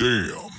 Damn.